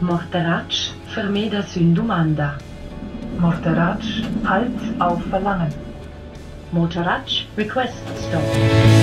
Morteratsch, vermeda Sündumanda. Morteratsch, halt auf Verlangen. Morteratsch, request stop.